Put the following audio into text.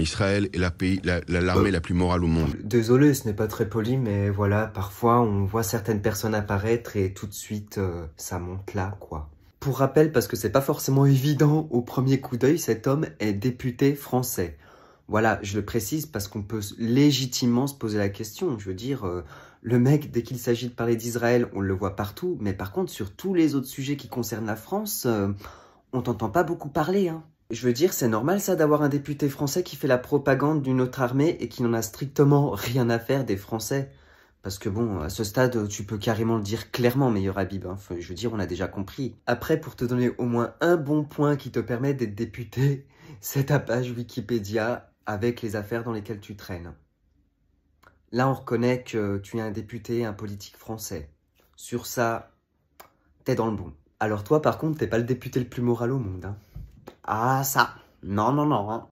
Israël est l'armée la, la, la plus morale au monde. Désolé, ce n'est pas très poli, mais voilà, parfois on voit certaines personnes apparaître et tout de suite euh, ça monte là, quoi. Pour rappel, parce que c'est pas forcément évident au premier coup d'œil, cet homme est député français. Voilà, je le précise parce qu'on peut légitimement se poser la question. Je veux dire, euh, le mec, dès qu'il s'agit de parler d'Israël, on le voit partout. Mais par contre, sur tous les autres sujets qui concernent la France, euh, on t'entend pas beaucoup parler. Hein. Je veux dire, c'est normal ça d'avoir un député français qui fait la propagande d'une autre armée et qui n'en a strictement rien à faire des Français. Parce que bon, à ce stade, tu peux carrément le dire clairement, meilleur Habib. Hein. je veux dire, on a déjà compris. Après, pour te donner au moins un bon point qui te permet d'être député, c'est ta page Wikipédia avec les affaires dans lesquelles tu traînes. Là, on reconnaît que tu es un député, un politique français. Sur ça, t'es dans le bon. Alors toi, par contre, t'es pas le député le plus moral au monde. Hein. あさ、ののの。